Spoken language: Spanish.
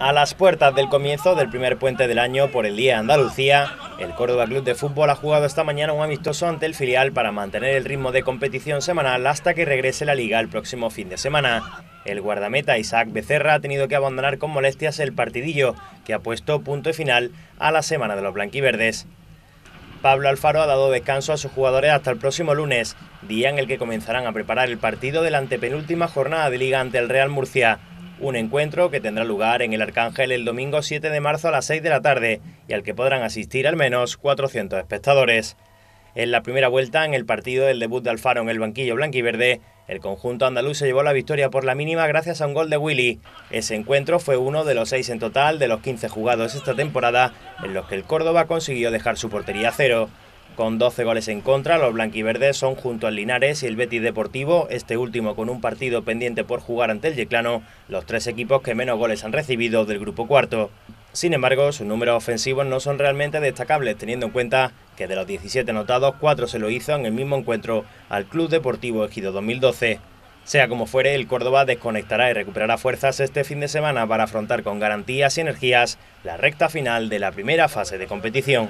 A las puertas del comienzo del primer puente del año por el Día Andalucía, el Córdoba Club de Fútbol ha jugado esta mañana un amistoso ante el filial para mantener el ritmo de competición semanal hasta que regrese la liga el próximo fin de semana. El guardameta Isaac Becerra ha tenido que abandonar con molestias el partidillo, que ha puesto punto y final a la semana de los blanquiverdes. Pablo Alfaro ha dado descanso a sus jugadores hasta el próximo lunes, día en el que comenzarán a preparar el partido de la antepenúltima jornada de liga ante el Real Murcia un encuentro que tendrá lugar en el Arcángel el domingo 7 de marzo a las 6 de la tarde y al que podrán asistir al menos 400 espectadores. En la primera vuelta, en el partido del debut de Alfaro en el banquillo blanquiverde, el conjunto andaluz se llevó la victoria por la mínima gracias a un gol de Willy. Ese encuentro fue uno de los seis en total de los 15 jugados esta temporada, en los que el Córdoba consiguió dejar su portería a cero. Con 12 goles en contra, los blanquiverdes son junto al Linares y el Betis Deportivo, este último con un partido pendiente por jugar ante el Yeclano, los tres equipos que menos goles han recibido del grupo cuarto. Sin embargo, sus números ofensivos no son realmente destacables, teniendo en cuenta que de los 17 anotados, 4 se lo hizo en el mismo encuentro al Club Deportivo Ejido 2012. Sea como fuere, el Córdoba desconectará y recuperará fuerzas este fin de semana para afrontar con garantías y energías la recta final de la primera fase de competición.